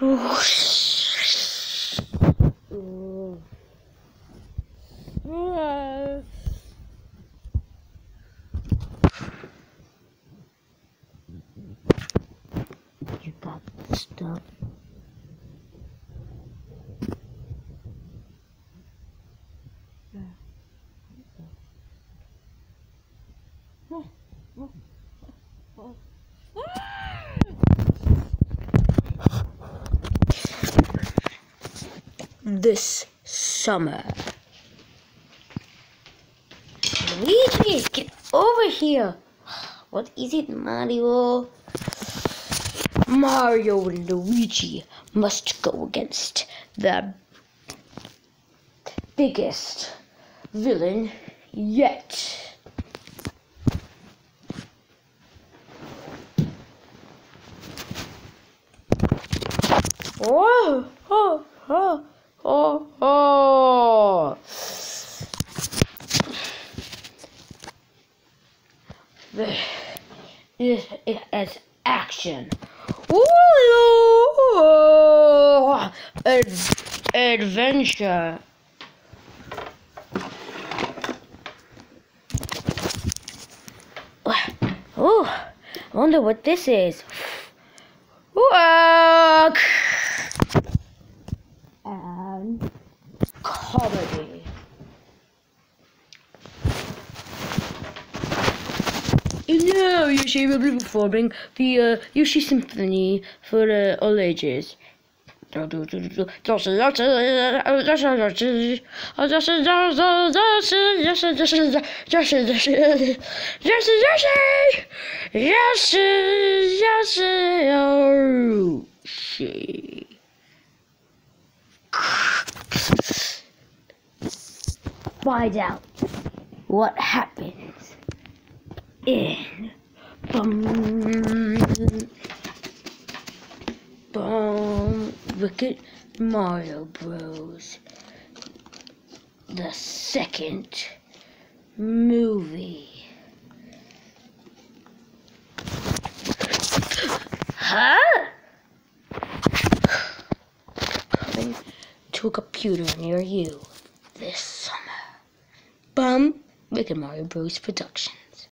You got stuff. This summer. Luigi, get over here. What is it, Mario? Mario and Luigi must go against the biggest villain yet. Oh, oh, oh, oh, oh. The, it, it action. Ooh, ad, adventure. Oh, wonder what this is. Walk and comedy. And now Yoshi will be performing the uh, Yoshi Symphony for uh, all ages. Find out what happens in bum, bum, Wicked Mario Bros. The second movie. Huh? Coming to a computer near you this summer. Bum, Wicked Mario Bros. production.